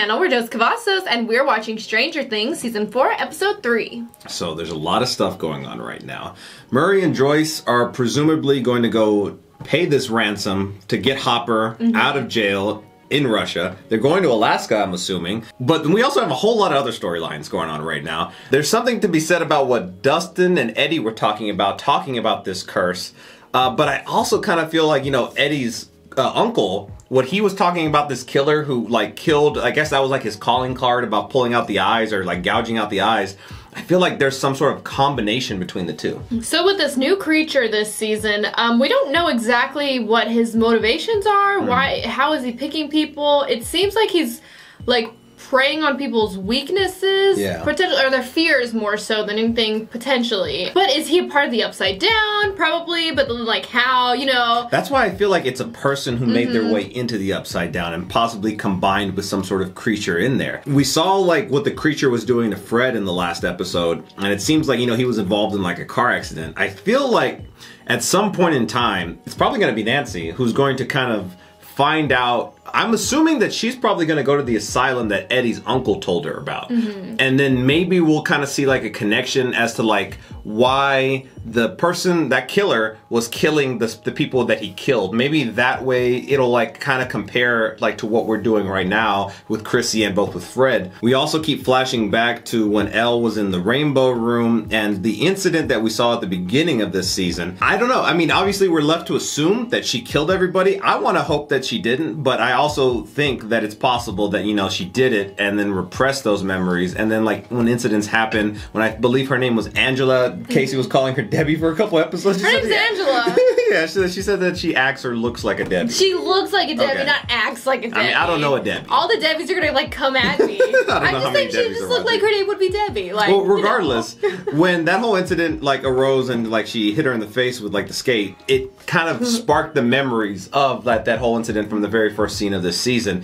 channel. We're Dos Cavazos, and we're watching Stranger Things Season 4, Episode 3. So there's a lot of stuff going on right now. Murray and Joyce are presumably going to go pay this ransom to get Hopper out of jail in Russia. They're going to Alaska, I'm assuming. But we also have a whole lot of other storylines going on right now. There's something to be said about what Dustin and Eddie were talking about, talking about this curse. Uh, but I also kind of feel like, you know, Eddie's uh, uncle, what he was talking about this killer who like killed, I guess that was like his calling card about pulling out the eyes or like gouging out the eyes. I feel like there's some sort of combination between the two. So, with this new creature this season, um, we don't know exactly what his motivations are. Why? How is he picking people? It seems like he's like preying on people's weaknesses, Yeah. potential or their fears more so than anything potentially. But is he a part of the Upside Down? Probably, but then, like how? You know. That's why I feel like it's a person who made their mm-hmm. way into the upside down and possibly combined with some sort of creature in there. We saw like what the creature was doing to Fred in the last episode, and it seems like, you know, he was involved in like a car accident. I feel like at some point in time, it's probably going to be Nancy who's going to kind of find out. I'm assuming that she's probably going to go to the asylum that Eddie's uncle told her about. Mm-hmm. And then maybe we'll kind of see like a connection as to like why the person, that killer, was killing the, the people that he killed. Maybe that way it'll like kind of compare like to what we're doing right now with Chrissy and both with Fred. We also keep flashing back to when El was in the rainbow room and the incident that we saw at the beginning of this season. I don't know. I mean, obviously we're left to assume that she killed everybody. I want to hope that she didn't, but I also think that it's possible that, you know, she did it and then repressed those memories. And then like when incidents happen, when I believe her name was Angela, Kacee was calling her Debbie for a couple episodes. She Her said- name's Angela. yeah, she, she said that she acts or looks like a Debbie. She looks like a Debbie, Okay. not acts like a Debbie. I mean, I don't know a Debbie. All the Debbies are gonna like come at me. I, how just think she just looked like her name would be Debbie. Like, Well, you know. regardless, when that whole incident like arose and like she hit her in the face with like the skate, it kind of mm-hmm. sparked the memories of that that whole incident from the very first scene of this season.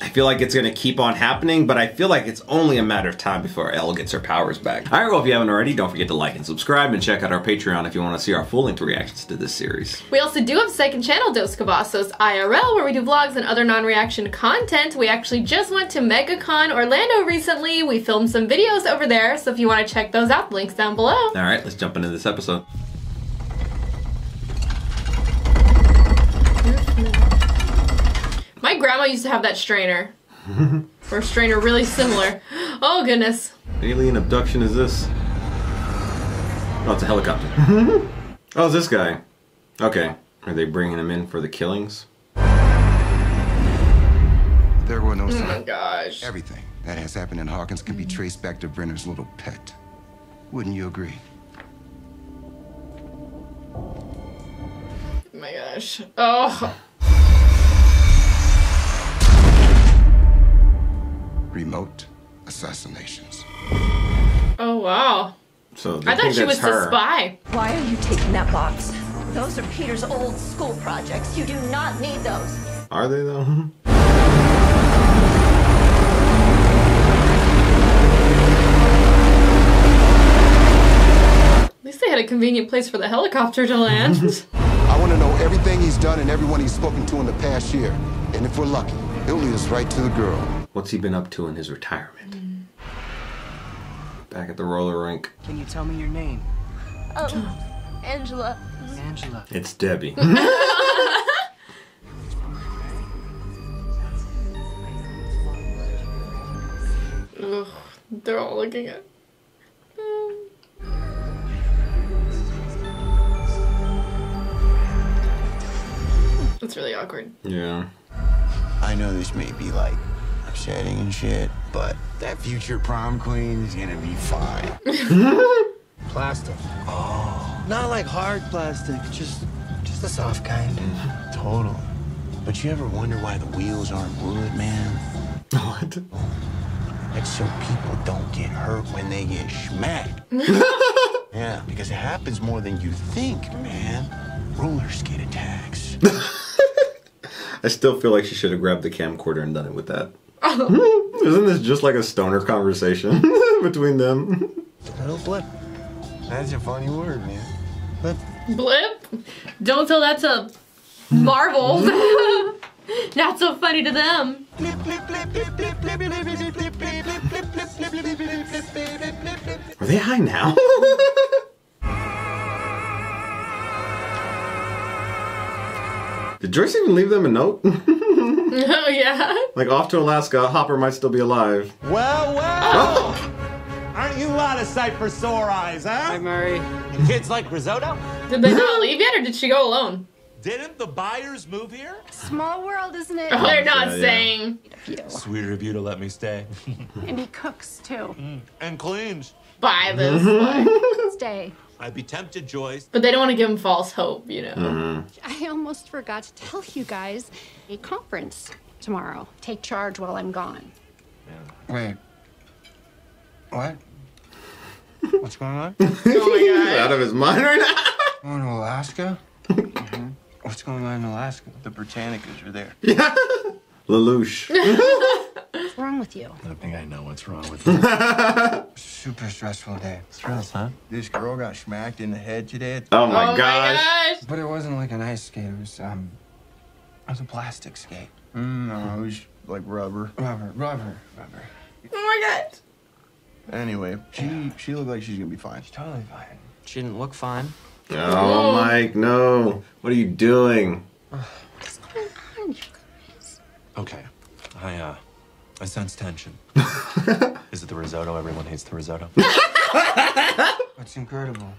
I feel like it's going to keep on happening, but I feel like it's only a matter of time before El gets her powers back. All right, well, if you haven't already, don't forget to like and subscribe and check out our Patreon if you want to see our full-length reactions to this series. We also do have a second channel, Dos Cavazos IRL, where we do vlogs and other non-reaction content. We actually just went to MegaCon Orlando recently. We filmed some videos over there, so if you want to check those out, the link's down below. All right, let's jump into this episode. Grandma used to have that strainer. or strainer really similar. Oh goodness. Alien abduction is this? Oh, it's a helicopter. oh, it's this guy. Okay. Are they bringing him in for the killings? There were no Oh my signs. gosh. Everything that has happened in Hawkins can be traced back to Brenner's little pet. Wouldn't you agree? Oh my gosh. Oh. Remote assassinations. Oh wow. So I thought think she was her. the spy. Why are you taking that box? Those are Peter's old school projects. You do not need those. Are they though? At least they had a convenient place for the helicopter to land. I want to know everything he's done and everyone he's spoken to in the past year. And if we're lucky, he'll lead us right to the girl. What's he been up to in his retirement? Back at the roller rink. Can you tell me your name? Oh, Angela. Angela. It's Debbie. Ugh, they're all looking at. It's really awkward. yeah. I know this may be like upsetting and shit, but that future prom queen is gonna be fine. Plastic. Oh. Not like hard plastic, just just the soft kind. Mm-hmm. Total. But you ever wonder why the wheels aren't wood, man? What? That's so people don't get hurt when they get smacked. yeah, because it happens more than you think, man. Roller skate attacks. I still feel like she should have grabbed the camcorder and done it with that. Isn't this just like a stoner conversation between them? Little blip. That's a funny word, man. Blip. Blip? Don't tell that to Marvel. Not so funny to them. Blip, blip, blip. Are they high now? Did Joyce even leave them a note? oh yeah. like off to Alaska, Hopper might still be alive. Well, well. Oh! Aren't you out of sight for sore eyes, huh? Hi, Murray. Kids like risotto? Did they not leave yet, or did she go alone? Didn't the Byers move here? Small world, isn't it? Oh, they're not yeah, yeah. saying. Sweeter of you to let me stay. And he cooks too. Mm, and cleans. Buy this. one. Stay. I'd be tempted, Joyce. But they don't want to give him false hope, you know. Mm-hmm. I almost forgot to tell you guys a conference tomorrow. Take charge while I'm gone. Wait. What? What's going on? Oh my He's god. out of his mind right now. Going to Alaska? What's going on in Alaska? The Britannicas are there. Lelouch. What's wrong with you? I think I know what's wrong with you. Super stressful day. Stress, huh? This girl got smacked in the head today. Oh my oh gosh. my gosh. But it wasn't like an ice skate. It was um, it was a plastic skate. Mm, no, it was like rubber. Rubber, rubber, rubber. Oh my god. Anyway, she she looked like she's gonna be fine. She's totally fine. She didn't look fine. Oh, Mike, no. What are you doing? What's going on, you guys? Okay. I, uh, I sense tension. Is it the risotto? Everyone hates the risotto. That's incredible?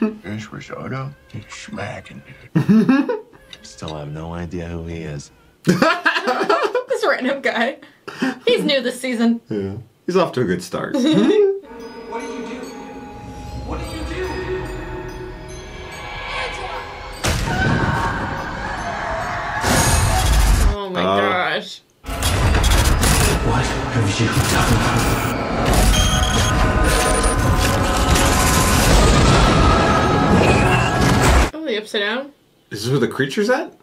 this risotto, he's smacking, dude. Still have no idea who he is. This random guy. He's new this season. Yeah. He's off to a good start. What have you? Oh, the upside down. Is this where the creature's at?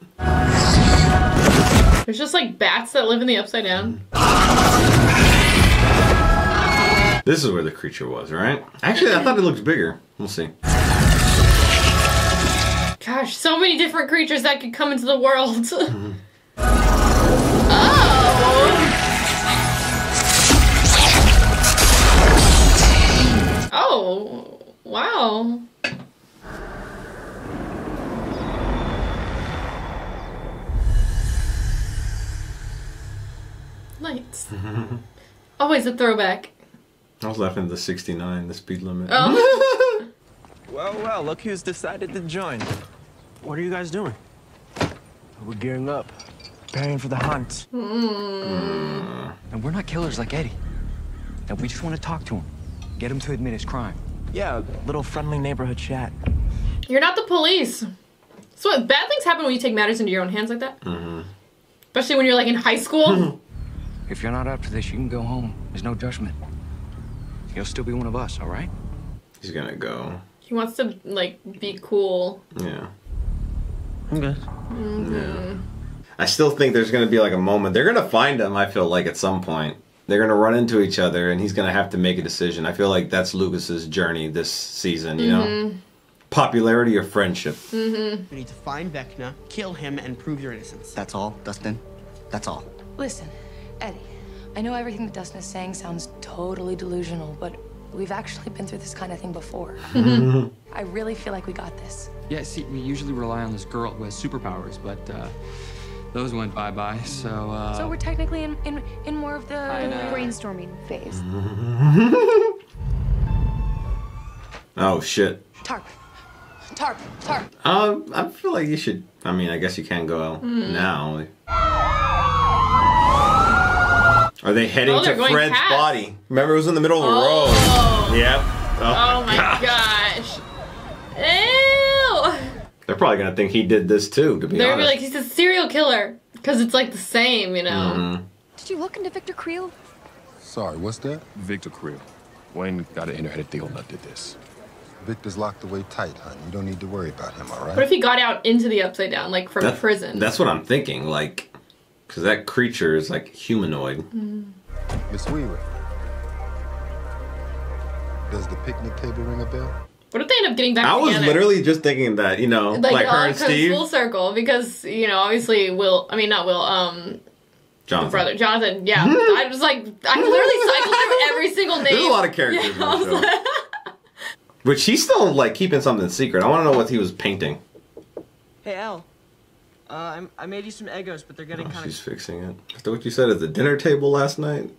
There's just like bats that live in the upside down. This is where the creature was, right? Actually, I thought it looked bigger. We'll see. Gosh, so many different creatures that could come into the world. oh. Oh, wow. Lights. Always a throwback. I was laughing at the 69, the speed limit. Oh. Well, well, look who's decided to join. What are you guys doing? We're gearing up, preparing for the hunt. Hmm. And we're not killers like Eddie. And we just want to talk to him, get him to admit his crime. Yeah, little friendly neighborhood chat. You're not the police. So what, bad things happen when you take matters into your own hands like that? Mm-hmm. Especially when you're like in high school. If you're not up to this, you can go home. There's no judgment. You'll still be one of us, all right? He's gonna go. he wants to like be cool. Yeah. I'm good. Mm-hmm. I still think there's gonna be like a moment. They're gonna find him, I feel like, at some point. They're gonna run into each other and he's gonna have to make a decision. I feel like that's Lucas's journey this season, you know? Popularity or friendship. Mm-hmm. We need to find Vecna, kill him, and prove your innocence. That's all, Dustin. That's all. Listen, Eddie, I know everything that Dustin is saying sounds totally delusional, but we've actually been through this kind of thing before. I really feel like we got this. Yeah, see, we usually rely on this girl who has superpowers, but uh, those went bye-bye, so, uh... so we're technically in, in, in more of the brainstorming phase. Oh shit. Tarp. Tarp. Tarp. Um, I feel like you should. I mean, I guess you can go Hmm. now. Are they heading Oh, to Fred's past. body? Remember, it was in the middle of the Oh. road. Yep. Oh my gosh. gosh. Ew. They're probably gonna think he did this too. To be honest. They're gonna be honest. like, he's a serial killer. Because it's like the same, you know? Mhm. Did you look into Victor Creel? Sorry, what's that? Victor Creel. Wayne got an internet deal that did this. Victor's locked away tight, hon. You don't need to worry about him, all right? What if he got out into the upside down, like from That- prison? That's what I'm thinking. Like, because that creature is like humanoid. Mm. Miss Wheeler. Does the picnic table ring a bell? What if they end up getting back I was literally just thinking that. You know, like, like, it her all and comes Steve. full circle because you know obviously Will I mean not Will um Jonathan. brother Jonathan. Yeah, I was like, I literally cycled through every single name. There's a lot of characters Yeah, in the show. like- Which he's still like keeping something secret. I want to know what he was painting. Hey, El. Uh, I'm, I made you some Eggos, but they're getting Oh, kind she's fixing it. After what you said at the dinner table last night,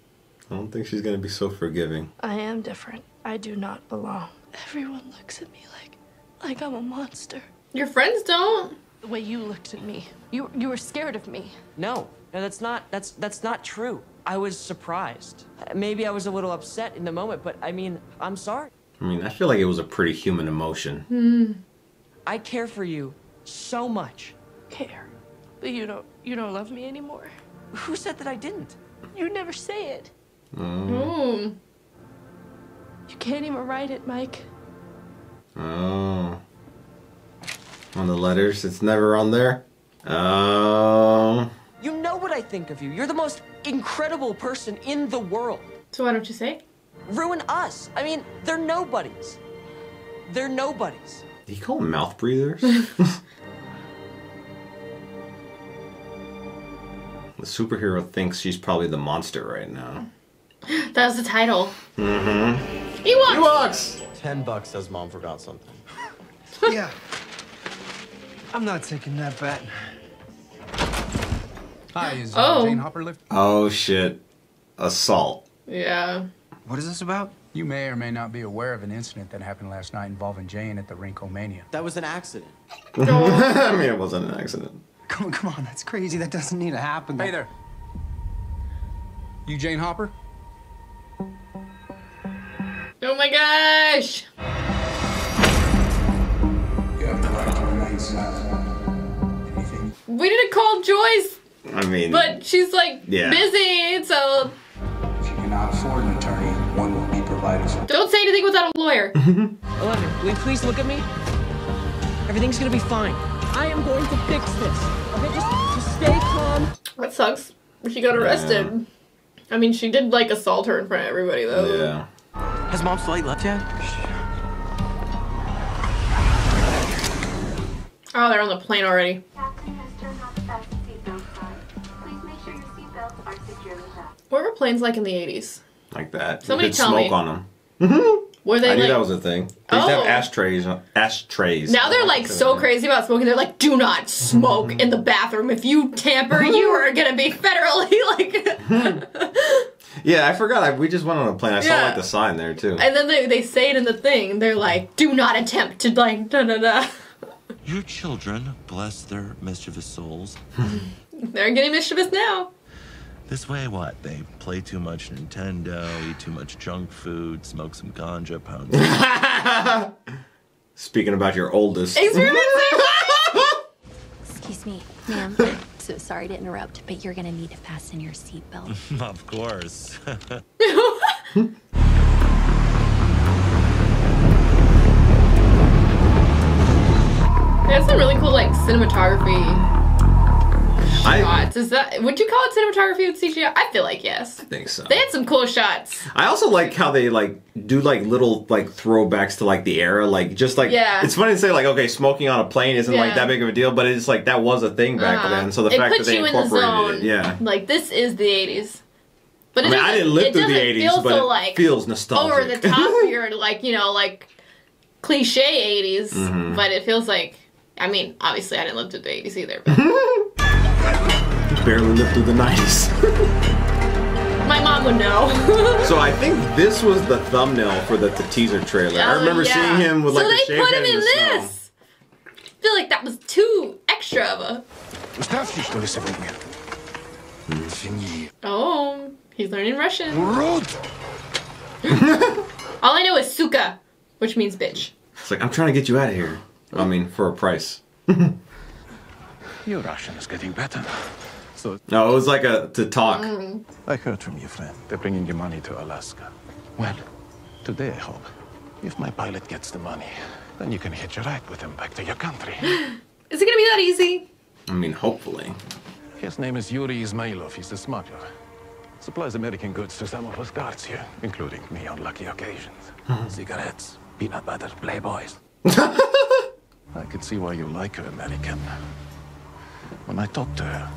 I don't think she's gonna be so forgiving. I am different. I do not belong. Everyone looks at me like like I'm a monster. Your friends don't. The way you looked at me. You you were scared of me. No, no, that's not that's that's not true. I was surprised. Maybe I was a little upset in the moment, but I mean, I'm sorry. I mean, I feel like it was a pretty human emotion. Hmm. I care for you so much. Care. But you don't you don't love me anymore. Who said that I didn't? You never say it. Oh. You can't even write it, Mike. Oh. On the letters, it's never on there. Oh. You know what I think of you. You're the most incredible person in the world. So why don't you say? Ruin us. I mean, they're nobodies. They're nobodies. Did he call them mouth breathers? the superhero thinks she's probably the monster right now. That was the title. Mm-hmm. Ewoks. Ten bucks says mom forgot something. yeah. I'm not taking that bet. Hi, is uh, Oh. Jane Hopper live? Oh shit. Assault. Yeah. What is this about? You may or may not be aware of an incident that happened last night involving Jane at the Rink-O-Mania. That was an accident. I mean, it wasn't an accident. Come on, come on, that's crazy. That doesn't need to happen. Hey there. You Jane Hopper? Oh my gosh. You have to. We didn't call Joyce, I mean, but she's like Yeah. busy, so If you cannot afford an attorney, one will be provided for. don't say anything without a lawyer. Eleven, will you please look at me? Everything's gonna be fine. I am going to fix this. Okay, just, just stay calm. That sucks. She got arrested. I mean, she did like assault her in front of everybody though. Yeah. Has mom's flight left yet? Oh, they're on the plane already. What were planes like in the 80s? Like that. Somebody you could tell smoke me. on them. Were they I knew like. that was a thing. They used to have Oh. ashtrays. Ashtrays. now they're like so crazy about smoking. They're like, do not smoke in the bathroom. If you tamper, you are gonna be federally like. Yeah, I forgot. I, we just went on a plane. I saw like the sign there too. and then they, they say it in the thing. They're like, do not attempt to like da da da. Your children, bless their mischievous souls. They're getting mischievous now. This way, what? They play too much Nintendo, eat too much junk food, smoke some ganja, pound. Speaking about your oldest. Excuse me, ma'am. So sorry to interrupt, but you're gonna need to fasten your seatbelt. of course. They have some really cool like cinematography I shots. Is that would you call it cinematography with CGI? I feel like yes. I think so. They had some cool shots. I also like how they like do like little like throwbacks to like the era, like just like Yeah. it's funny to say like okay, smoking on a plane isn't like that big of a deal, but it's like that was a thing back Uh-huh. then. So the It fact that they you in the incorporated it, yeah. Like this is the '80s. But I mean, I didn't live through the 80s, feel but so, it like, feels nostalgic. over the top for your like you know like cliche '80s, Mhm. but it feels like. I mean, obviously, I didn't live through the '80s either. But Barely lived through the nineties. my mom would know. so I think this was the thumbnail for the, the teaser trailer. I Oh, remember yeah. seeing him with so like they a shaved put head him in in the snow. this. I feel like that was too extra of a. Wystarczy, что ли, сегодня? Oh, he's learning Russian. All I know is suka, which means bitch. It's like I'm trying to get you out of here. I mean, for a price. Your Russian is getting better. So No, it was like a to talk. Mm. I heard from your friend. They're bringing you money to Alaska. Well, today I hope. If my pilot gets the money, then you can hitch a ride with him back to your country. Is it gonna be that easy? I mean, hopefully. His name is Yuri Ismailov. He's a smuggler. Supplies American goods to some of us guards here, including me on lucky occasions. Cigarettes, peanut butter, playboys. I can see why you like her, American. When I talked to her,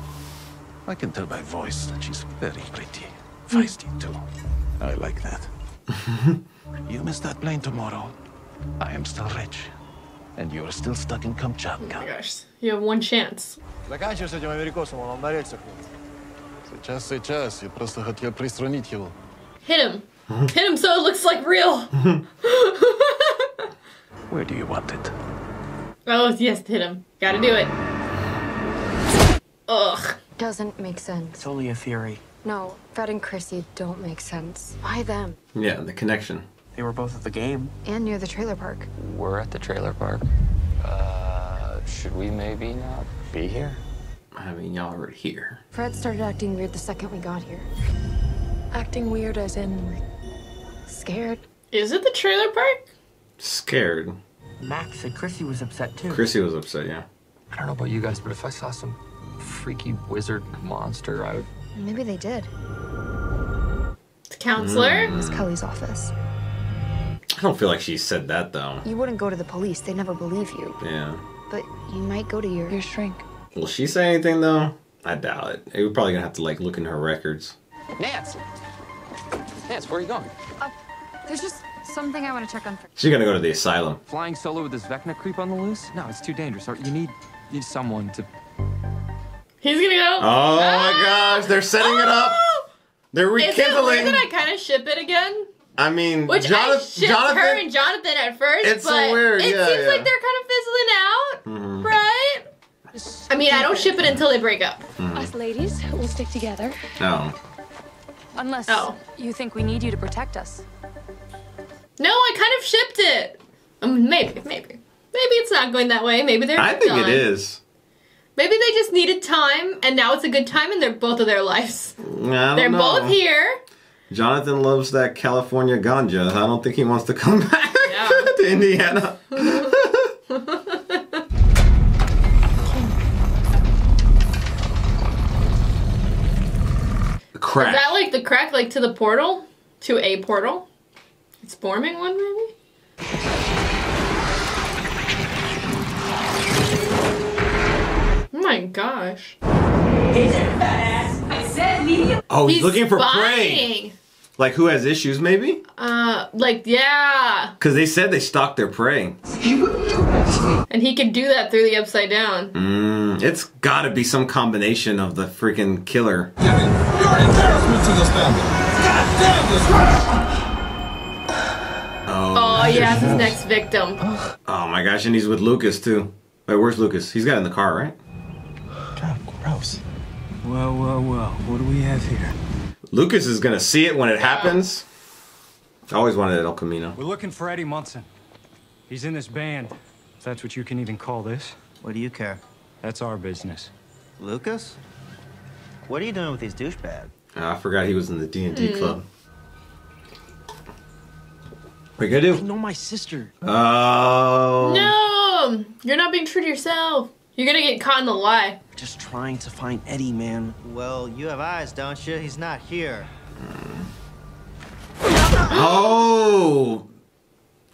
I can tell by voice that she's very pretty. Feisty, too. I like that. you miss that plane tomorrow. I am still rich. And you're still stuck in Kamchatka. Oh my gosh. You have one chance. Заканчивай с этим америкосом, он на рельсах. Сейчас, сейчас. Я просто хотел приструнить его. Hit him. Hit him so it looks like real. Where do you want it? Oh, yes, hit him. Gotta do it. Ugh. Doesn't make sense. It's only a theory. No, Fred and Chrissy don't make sense. Why them? Yeah, the connection. They were both at the game. And near the trailer park. We're at the trailer park. Uh, should we maybe not be here? I mean, y'all are here. Fred started acting weird the second we got here. Acting weird as in. Scared. Is it the trailer park? Scared. Max said Chrissy was upset too. Chrissy was upset, yeah. I don't know about you guys, but if I saw some freaky wizard monster, I would. Maybe they did. The counselor? It was Kelley's office. I don't feel like she said that though. You wouldn't go to the police. They never believe you. Yeah. But you might go to your... Your shrink. Will she say anything though? I doubt it. We're probably gonna have to like look in her records. Nance! Nance, where are you going? Uh, there's just something I want to check on. She's gonna go to the asylum. Flying solo with this Vecna creep on the loose? No, it's too dangerous. You need, you need someone to. He's gonna go. Oh my gosh, they're setting it up. They're rekindling. Is it weird rekindling. that I kind of ship it again? I mean, Which I Jonathan. shipped Jonathan her and Jonathan at first, It's so but weird, it yeah, seems yeah. like they're kind of fizzling out, Mhm. right? I mean, I don't ship it until they break up. Mhm. Us ladies will stick together. No. Unless Oh. you think we need you to protect us. No, I kind of shipped it. Um, maybe, maybe, maybe it's not going that way. Maybe they're. I think done. it is. Maybe they just needed time, and now it's a good time in their both of their lives. They're know. both here. Jonathan loves that California ganja. I don't think he wants to come back to Indiana. Crack. Is that like the crack, like to the portal, to a portal? It's forming one, maybe. My gosh. Oh, he's, looking for prey. Like who has issues, maybe? Uh, like yeah, Because they said they stalk their prey. and he can do that through the upside down. Mm, it's gotta be some combination of the freaking killer. Oh, Oh yeah, it's his next victim. Oh my gosh, and he's with Lucas too. Wait, where's Lucas? He's got in the car, right? Gross. Well, well, well. What do we have here? Lucas is gonna see it when it happens. I always wanted El Camino. We're looking for Eddie Munson. He's in this band, if that's what you can even call this. What do you care? That's our business. Lucas? What are you doing with these douchebags? Oh, I forgot he was in the D and D Hmm. club. What are you gonna I do? know my sister. Oh. No, you're not being true to yourself. You're gonna get caught in the lie. Just trying to find Eddie, man. Well, you have eyes, don't you? He's not here. Oh.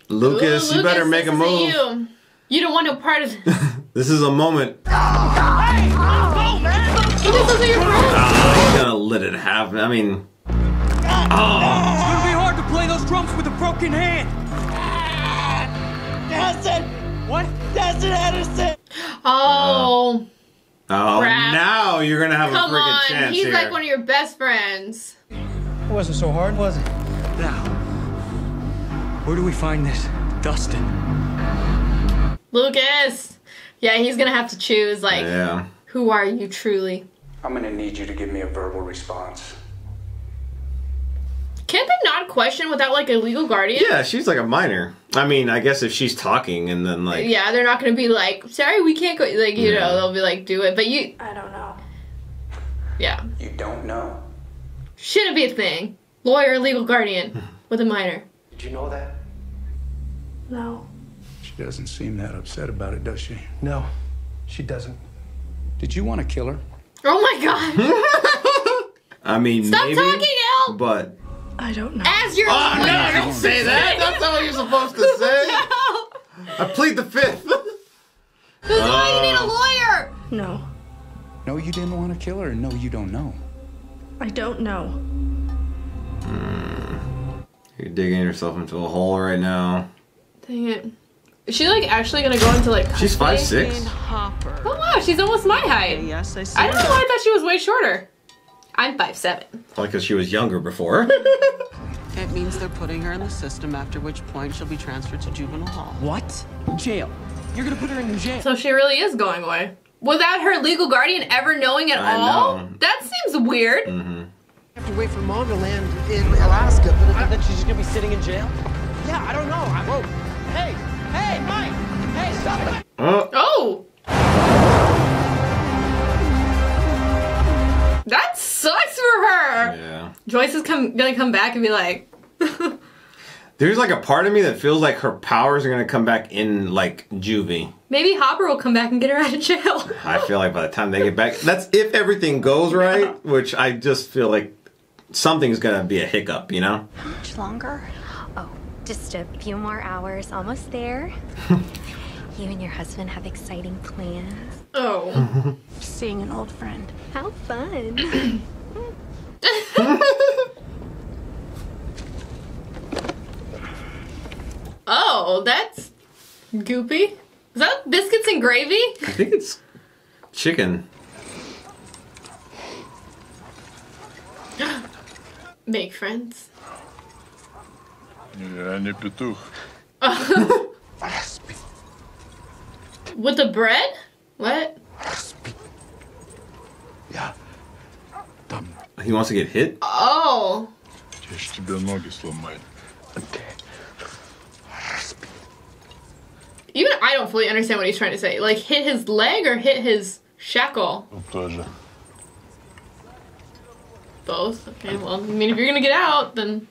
Lucas, Ooh, you better Lucas, make a move. isn't You. you don't want no part of this. This is a moment. Oh, Lucas, those are your friends. Oh, he's gonna let it happen. I mean, oh. It's gonna be hard to play those drums with a broken hand. Dustin! What? Dustin Henderson! Oh, oh, Crap. now you're gonna have come a freaking on. chance He's here. like one of your best friends. It wasn't so hard, was it? Now, where do we find this Dustin? Lucas. Yeah, he's gonna have to choose. Like, yeah. who are you truly? I'm gonna need you to give me a verbal response. Can't they not question without like a legal guardian? Yeah, she's like a minor. I mean, I guess if she's talking and then like, yeah, they're not gonna be like, sorry, we can't go. Like, you Yeah. know, they'll be like, do it. But you, I don't know. yeah, You don't know. shouldn't be a thing. Lawyer, legal guardian hmm. with a minor. Did you know that? No. She doesn't seem that upset about it, does she? No, she doesn't. Did you want to kill her? Oh my god! I mean, Stop maybe, talking, El. but I don't know. As your Oh, no, lawyer. don't say that. That's not what you're supposed to say. I plead the fifth. This is why you need a Uh, lawyer. No. No, you didn't want to kill her. No, you don't know. I don't know. You're digging yourself into a hole right now. Dang it. Is she like actually gonna go into like She's cosplay? 5'6". Oh wow, she's almost my height. Yes, I see. I don't know why I thought she was way shorter. I'm 5'7". Probably because she was younger before. It means they're putting her in the system, after which point she'll be transferred to juvenile hall. What? Jail. You're gonna put her in jail. So she really is going away. Without her legal guardian ever knowing at I all? know. That seems weird. mm-hmm. have to wait for mom to land in Alaska, but And then she's just gonna be sitting in jail? Yeah, I don't know. I won't. Hey, hey, Mike! Hey, stop it! Oh. Oh! That sucks for her! Yeah. Joyce is come, gonna come back and be like, There's like a part of me that feels like her powers are gonna come back in like juvie. maybe Hopper will come back and get her out of jail. I feel like by the time they get back, that's if everything goes right, which I just feel like something's gonna be a hiccup, you know? How Much longer? Oh, just a few more hours. Almost there. You and your husband have exciting plans. Oh. Seeing an old friend. How fun. oh, that's goopy. Is that biscuits and gravy? I think it's chicken. Make friends. Yeah, I need to. With the bread? What? He wants to get hit? Oh. Я ж тебе ноги сломаю. Even I don't fully understand what he's trying to say. Like, hit his leg or hit his shackle? Тоже. Both. Okay, well, I mean, if you're gonna get out, then.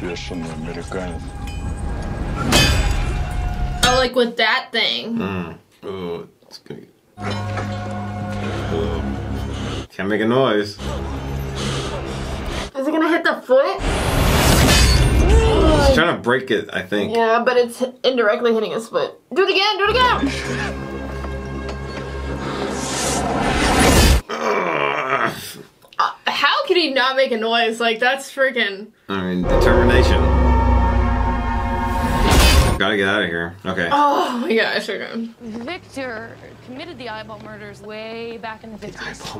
Бешеный американец. Oh, like with that thing. Mm. Oh, it's gonna Can't make a noise. Is it gonna hit the foot? He's trying to break it, I think. Yeah, but it's indirectly hitting his foot. Do it again, do it again! Uh, how could he not make a noise? Like, that's freaking. I mean, determination. Gotta get out of here. Okay. Oh my gosh, okay. Victor committed the eyeball murders way back in the 50s.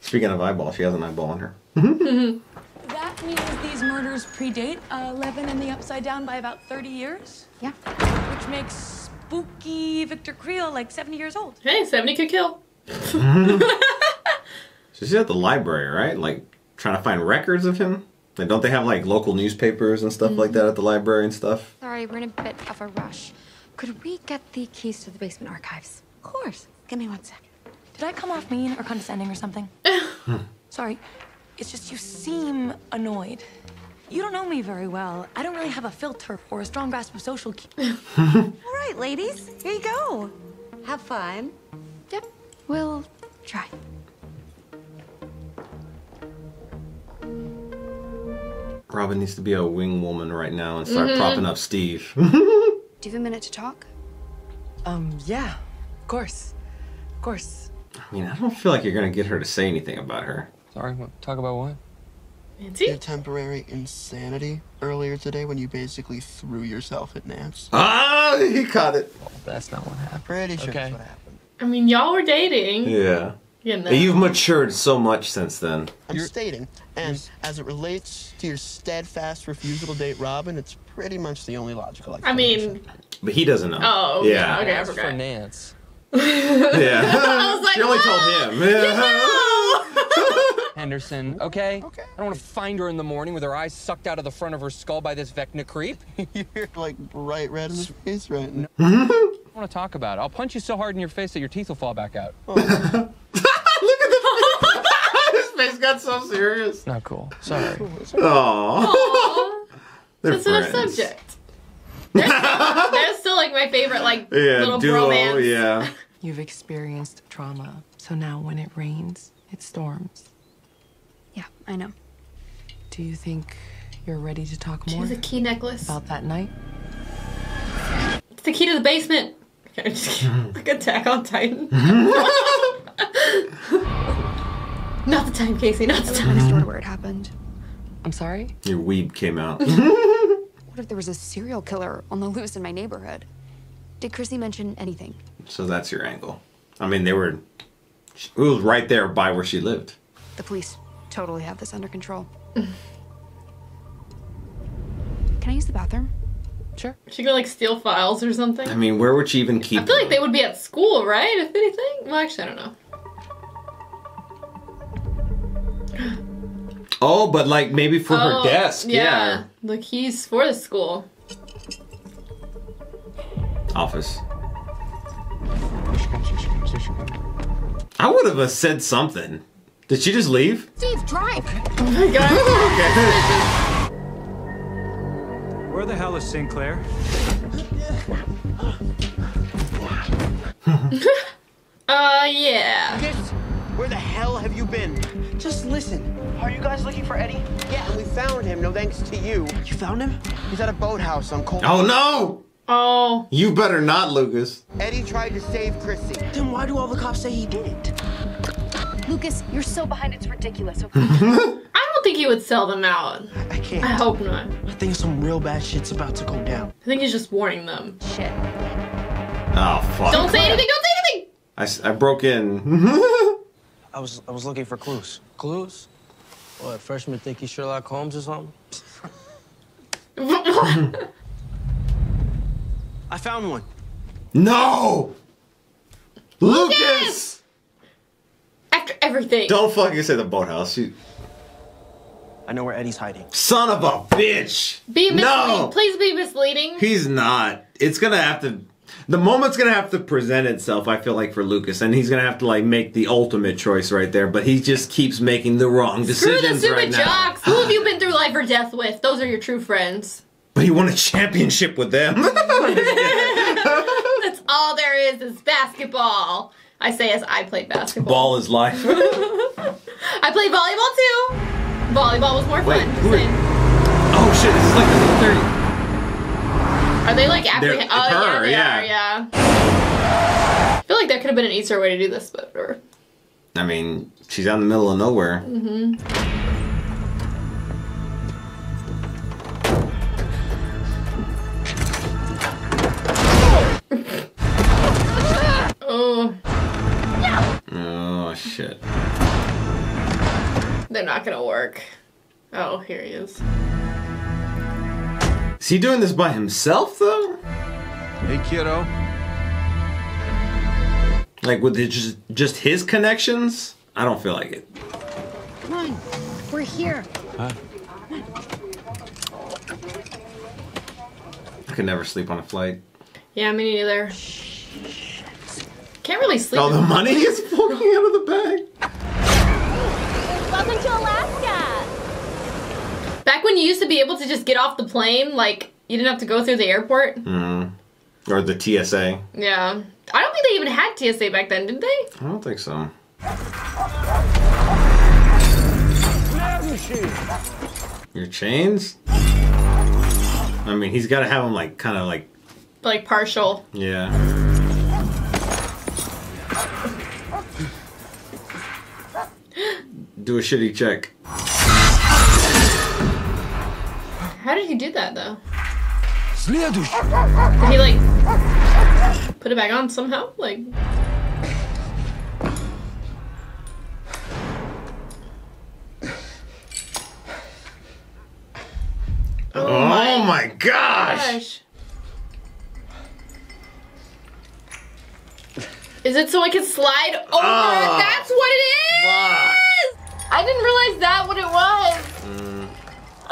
Speaking of eyeball, she has an eyeball on her. That means these murders predate uh, Eleven and the Upside Down by about 30 years? Yeah. Which makes spooky Victor Creel like 70 years old. Hey, 70 could kill. so She's at the library, right? Like trying to find records of him. Like, don't they have like local newspapers and stuff like that mm-hmm. at the library and stuff? Sorry, we're in a bit of a rush. Could we get the keys to the basement archives? Of course. Give me one second. Did I come off mean or condescending or something? Hmm. Sorry. It's just you seem annoyed. You don't know me very well. I don't really have a filter or a strong grasp of social cues. All right, ladies, here you go. Have fun. Yep, we'll try. Robin needs to be a wing woman right now and start Mhm. propping up Steve. Do you have a minute to talk? Um, yeah. Of course. Of course. I mean, I don't feel like you're gonna get her to say anything about her. Sorry, what, talk about what? Your temporary insanity earlier today when you basically threw yourself at Nance. Ah, he caught it. That's not what happened. Pretty sure Okay. that's what happened. I mean, y'all were dating. Yeah. You know. You've matured so much since then. I'm stating, and as it relates to your steadfast refusal to date Robin, it's pretty much the only logical I mean, But he doesn't know. Oh, yeah. okay, I As forgot. for Nance. Yeah. I was like, she only told him. Henderson, okay? Okay. I don't want to find her in the morning with her eyes sucked out of the front of her skull by this Vecna creep. You're like bright red in the face right now. I don't want to talk about it. I'll punch you so hard in your face that your teeth will fall back out. His oh. Face got so serious. Not cool. Sorry. Aww. They're Sensitive friends. subject. They're still, they're still like my favorite, like Yeah, little duo, bromance. yeah. You've experienced trauma, so now when it rains, it storms. Yeah, I know. Do you think you're ready to talk more? She more has a key necklace. about that night? It's the key to the basement. Can I just like Attack on Titan? Not the time, Kacee. Not the time. Next door to where it happened. I'm sorry? Your weeb came out. What if there was a serial killer on the loose in my neighborhood? Did Chrissy mention anything? so that's your angle. I mean, they were. It was right there by where she lived. The police totally have this under control. Can I use the bathroom? Sure. She could like steal files or something. I mean, where would she even keep I feel like they would be at school, right? If anything. Well, actually, I don't know. Oh, but like maybe for her Oh, desk. Yeah. The keys for the school. Office. I would have uh, said something. Did she just leave? Steve, drive! Oh my god. Where the hell is Sinclair? Uh, yeah. Where the hell have you been? Just listen. Are you guys looking for Eddie? Yeah, and we found him, no thanks to you. You found him? He's at a boathouse on Cold Oh no! Oh. You better not, Lucas. Eddie tried to save Chrissy. Then why do all the cops say he didn't? Lucas, you're so behind, it's ridiculous. Okay? I don't think he would sell them out. I can't. I hope not. I think some real bad shit's about to go down. I think he's just warning them. Shit. Oh fuck. Don't say anything. Don't say anything. I, I broke in. I was I was looking for clues. Clues? What, freshman think he's Sherlock Holmes or something? I found one. no! Lucas! After everything. Don't fucking say the boathouse. You I know where Eddie's hiding. son of a bitch! Be misleading. No! Please be misleading. He's not. It's gonna have to. The moment's gonna have to present itself. I feel like for Lucas, and he's gonna have to like make the ultimate choice right there. But he just keeps making the wrong Screw the decisions stupid right now. jocks. Who have you been through life or death with? Those are your true friends. But he won a championship with them. That's all there is is basketball. I say as I played basketball. Ball is life. I played volleyball too. Volleyball was more Wait, fun. who are- oh shit! This is like the thirty. Are they like apprehend? Oh yeah, her, they yeah. are. Yeah. I feel like that could have been an easier way to do this, but or. I mean, she's out in the middle of nowhere. Mm hmm oh, Oh shit! they're not gonna work. Oh, here he is. Is he doing this by himself though? Hey, kiddo. Like with just just his connections? I don't feel like it. Come on, we're here. I could never sleep on a flight. Yeah, me neither. Can't really sleep. Oh, the money is falling out of the bag. Welcome to Alaska. Back when you used to be able to just get off the plane, like you didn't have to go through the airport. Mm. Or the TSA. Yeah, I don't think they even had TSA back then, did they? I don't think so. Your chains? I mean, he's got to have them like kind of like Like partial. yeah. Do a shitty check. How did he do that though? Did he like put it back on somehow? Like Oh, oh my, gosh. Is it so I can slide over? Oh, That's what it is. I didn't realize that what it was.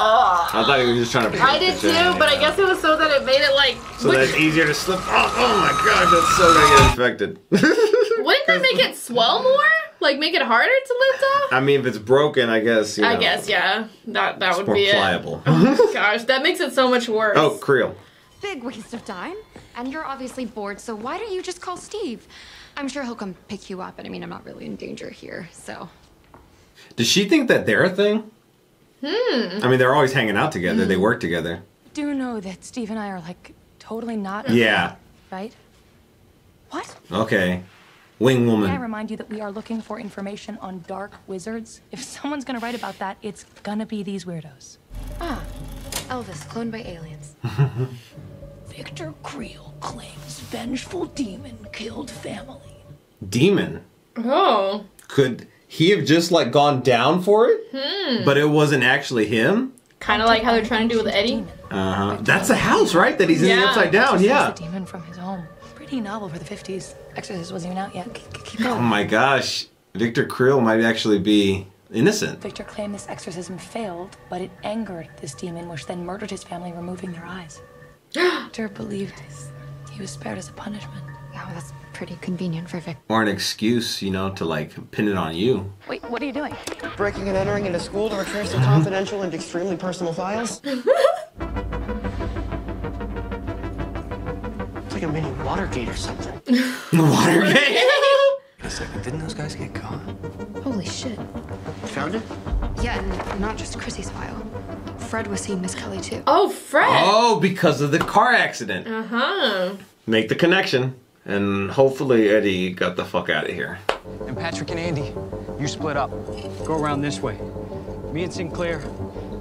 Ugh. I thought he was just trying to. I did too, chain. but I guess it was so that it made it like. So that it's easier to slip. Oh, oh my gosh, that's so gonna get infected. Wouldn't that make it swell more? Like make it harder to lift off? I mean, if it's broken, I guess. You I know, guess, yeah. That that It's would more be pliable. it. Oh gosh, that makes it so much worse. Oh, Creel. Big waste of time. And you're obviously bored, so why don't you just call Steve? I'm sure he'll come pick you up, and I mean, I'm not really in danger here, so. Does she think that they're a thing? Hmm. I mean, they're always hanging out together. Mm. They work together. Do know that Steve and I are like totally not. Yeah. Right? What? Okay. Wing woman. May I remind you that we are looking for information on dark wizards? If someone's gonna write about that, it's gonna be these weirdos. Ah, Elvis, cloned by aliens. Victor Creel claims vengeful demon killed family. Demon. Oh. Could he have just like gone down for it? Hmm. But it wasn't actually him? Kind of like how they're trying to do with Eddie. Uh huh. That's the house, right? That he's in the upside down. Yeah. a demon from his home. Pretty novel for the 50s. Exorcist wasn't even out yet. K- k- Keep Oh my gosh. Victor Creel might actually be innocent. Victor claimed this exorcism failed, but it angered this demon, which then murdered his family, removing their eyes. Victor believed he was spared as a punishment. Yeah, well, that's pretty convenient for Vic. Or an excuse, you know, to like pin it on you. Wait, what are you doing? Breaking and entering into school to retrieve some confidential and extremely personal files? it's like a mini Watergate or something. Watergate? Wait a second, didn't those guys get caught? Holy shit. Found it? Yeah, and not just Chrissy's file. Fred was seeing Miss Kelley too. Oh, Fred. Oh, because of the car accident. Uh huh. Make the connection. And hopefully Eddie got the fuck out of here. And Patrick and Andy, you split up. Go around this way. Me and Sinclair,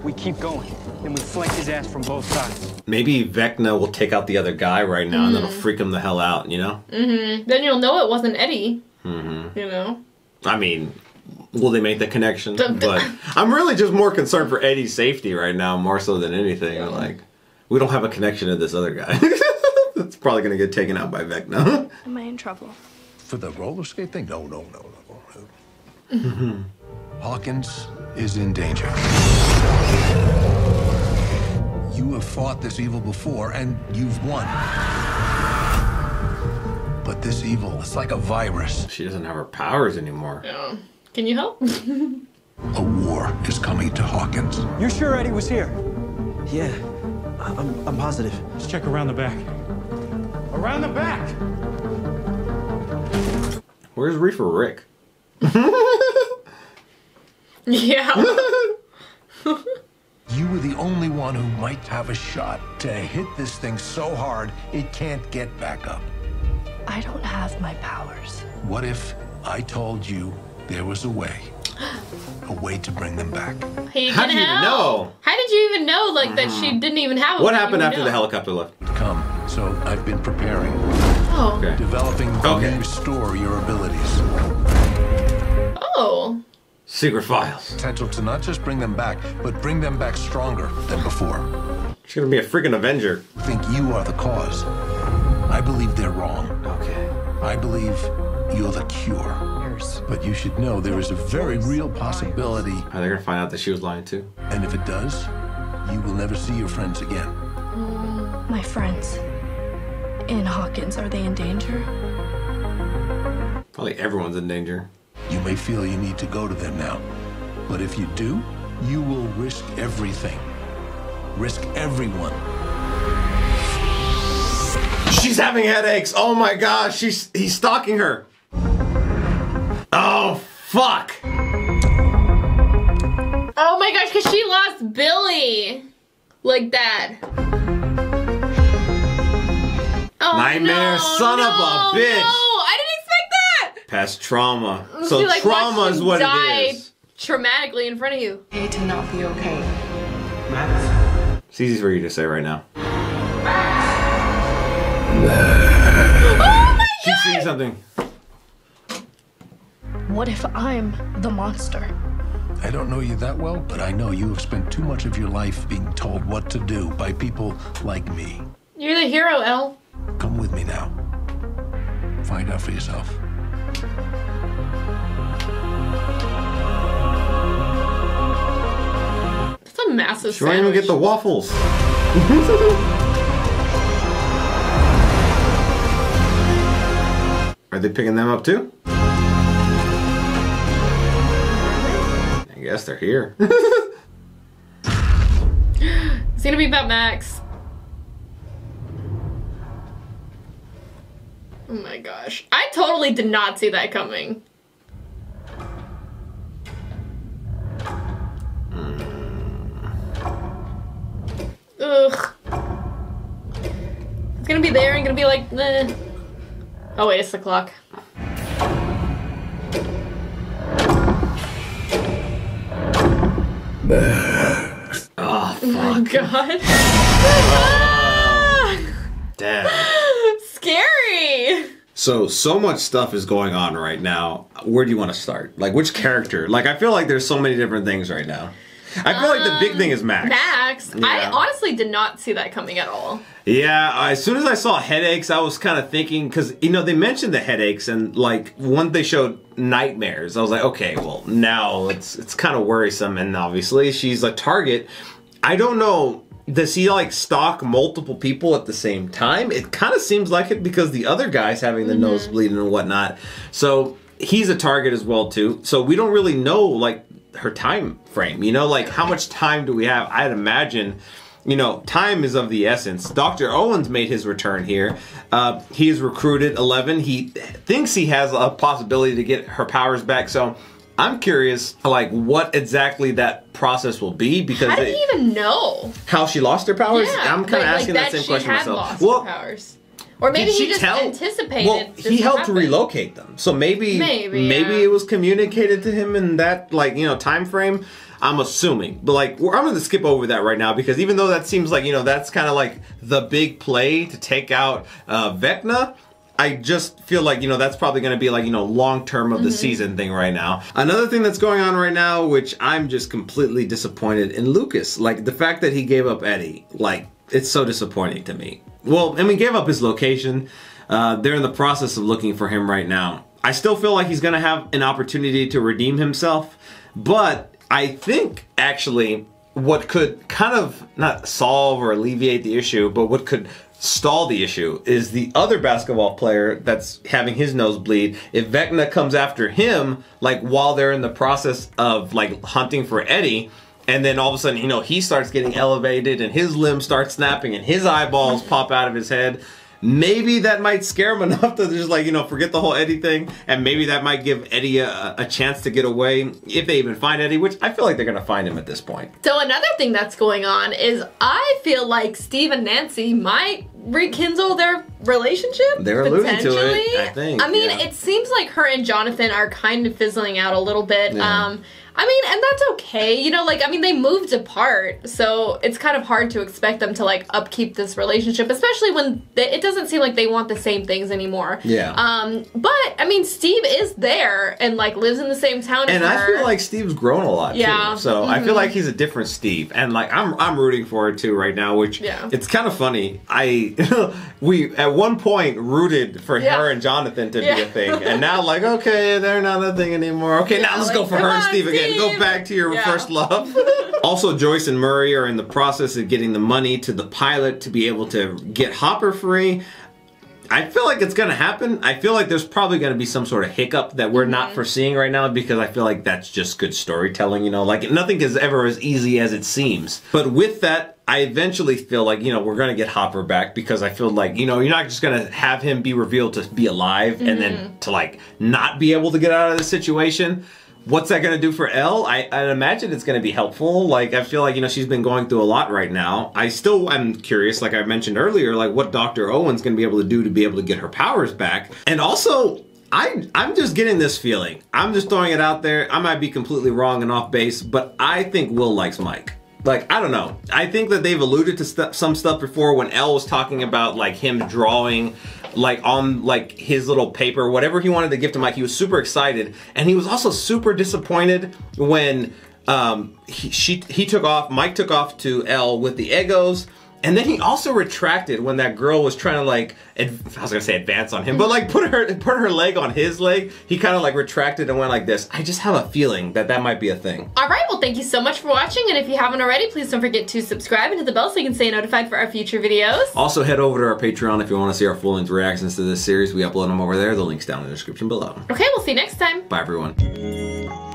we keep going. And we flank his ass from both sides. Maybe Vecna will take out the other guy right now and that'll Mhm. freak him the hell out, you know? Mm-hmm. Then you'll know it wasn't Eddie. Mm-hmm. You know. I mean, will they make the connection? Dun, dun. But I'm really just more concerned for Eddie's safety right now, more so than anything. Like, we don't have a connection to this other guy. That's probably gonna get taken out by Vecna. Am I in trouble? For the roller skate thing? No, no, no, no. Mm-hmm. Hawkins is in danger. You have fought this evil before, and you've won. But this evil, it's like a virus. She doesn't have her powers anymore. Yeah. Can you help? A war is coming to Hawkins. You're sure Eddie was here? Yeah, I'm, I'm positive. Let's check around the back. Around the back! Where's Reefer Rick? yeah. You were the only one who might have a shot to hit this thing so hard it can't get back up. I don't have my powers. What if I told you there was a way? A way to bring them back. He How can do you help. know? How did you even know, like, that she mm-hmm. didn't even have? What happened after know. the helicopter left? Come. So I've been preparing. Oh. Okay. Developing Okay. to restore your abilities. Oh. Secret files. Potential to not just bring them back, but bring them back stronger than before. She's gonna be a freaking Avenger. Think you are the cause. I believe they're wrong. Okay. I believe you're the cure. But you should know there is a very real possibility. Are they gonna find out that she was lying too? And if it does, you will never see your friends again. Mm, my friends in Hawkins, are they in danger? Probably everyone's in danger. You may feel you need to go to them now. But if you do, you will risk everything. Risk everyone. She's having headaches. Oh my gosh, she's he's stalking her. Oh fuck. Oh my gosh, because she lost Billy. Like that. Oh, Nightmare, no, son of a no, bitch. No, I didn't expect that. Past trauma. So like, trauma is him what die it is. Traumatically in front of you. Hate to not be okay. Max. It's easy for you to say right now. Oh my She's seeing something. What if I'm the monster? I don't know you that well, but I know you have spent too much of your life being told what to do by people like me. You're the hero, El. Come with me now. Find out for yourself. That's a massive She won't even sandwich. get the waffles. Are they picking them up too? I guess they're here. It's gonna be about Max. Oh my gosh. I totally did not see that coming. Ugh. It's gonna be there and gonna be like. Oh wait, it's the clock. Oh, Oh my god. Ah. Damn. Scary. So so much stuff is going on right now. Where do you want to start? Like which character? Like I feel like there's so many different things right now. I feel like the big thing is Max. Max. I honestly did not see that coming at all. Yeah, as soon as I saw headaches, I was kind of thinking because you know they mentioned the headaches and like once they showed nightmares, I was like, okay, well now it's it's kind of worrisome, and obviously she's a target. I don't know. Does he like stalk multiple people at the same time? It kind of seems like it because the other guy's having the Mm-hmm. nose bleeding and whatnot. So he's a target as well too. So we don't really know like her time frame. You know, like how much time do we have? I'd imagine you know, time is of the essence. Dr. Owens made his return here. Uh, he has recruited 11. He thinks he has a possibility to get her powers back. So I'm curious, like, what exactly that process will be because How did it- he even know? how she lost her powers. Yeah, I'm kind like- of asking like that same she question myself. Lost well, powers. Or maybe he she just tell- anticipated. well, he helped happen. relocate them, so maybe Maybe, maybe yeah. it was communicated to him in that like you know time frame. I'm assuming, but like we're- I'm going to skip over that right now because even though that seems like you know that's kind of like the big play to take out uh, Vecna. I just feel like, you know, that's probably going to be like, you know, long term of the Mhm. season thing right now. Another thing that's going on right now, which I'm just completely disappointed in Lucas. Like the fact that he gave up Eddie, like, it's so disappointing to me. Well, and we gave up his location. Uh, they're in the process of looking for him right now. I still feel like he's going to have an opportunity to redeem himself, but I think actually what could kind of not solve or alleviate the issue, but what could stall the issue is the other basketball player that's having his nose bleed. If Vecna comes after him, like while they're in the process of like hunting for Eddie, and then all of a sudden, you know, he starts getting elevated and his limbs start snapping and his eyeballs pop out of his head. Maybe that might scare him enough to just like, you know, forget the whole Eddie thing. And maybe that might give Eddie a, a chance to get away if they even find Eddie, which I feel like they're going to find him at this point. So another thing that's going on is I feel like Steve and Nancy might rekindle their relationship. They're alluding to it, potentially. I think, I mean, yeah. it seems like her and Jonathan are kind of fizzling out a little bit. Yeah. Um, I mean, and that's okay. You know, like I mean, they moved apart, so it's kind of hard to expect them to like upkeep this relationship, especially when they, it doesn't seem like they want the same things anymore. Yeah. Um, but I mean, Steve is there and like lives in the same town And I feel like Steve's grown a lot Yeah. too. So I feel Mhm. like he's a different Steve. And like I'm I'm rooting for it too right now, which Yeah. it's kind of funny. I we at one point rooted for Yeah. her and Jonathan to be a thing. And now like, okay, they're not a thing anymore. Okay, now let's go for her come and on, Steve again. Go back to your Yeah. first love. also, Joyce and Murray are in the process of getting the money to the pilot to be able to get Hopper free. I feel like it's gonna happen. I feel like there's probably gonna be some sort of hiccup that we're not mm-hmm. foreseeing right now because I feel like that's just good storytelling, you know, like nothing is ever as easy as it seems. But with that, I eventually feel like, you know, we're gonna get Hopper back because I feel like, you know, you're not just gonna have him be revealed to be alive and then mm-hmm. to like not be able to get out of the situation. What's that going to do for El? I, I imagine it's going to be helpful. Like, I feel like, you know, she's been going through a lot right now. I still I'm curious, like I mentioned earlier, like what Dr. Owen's going to be able to do to be able to get her powers back. And also, I, I'm just getting this feeling. I'm just throwing it out there. I might be completely wrong and off base, but I think Will likes Mike. Like, I don't know. I think that they've alluded to stu some stuff before when El was talking about, like, him drawing, like, on, like, his little paper, whatever he wanted to give to Mike. He was super excited. And he was also super disappointed when um, he, she, he took off, Mike took off to El with the Eggos. And then he also retracted when that girl was trying to like, ad- I was gonna say advance on him, but like put her put her leg on his leg. He kind of like retracted and went like this. I just have a feeling that that might be a thing. All right, well, thank you so much for watching, and if you haven't already, please don't forget to subscribe and hit the bell so you can stay notified for our future videos. Also, head over to our Patreon if you want to see our full length reactions to this series. We upload them over there. The link's down in the description below. Okay, we'll see you next time. Bye, everyone.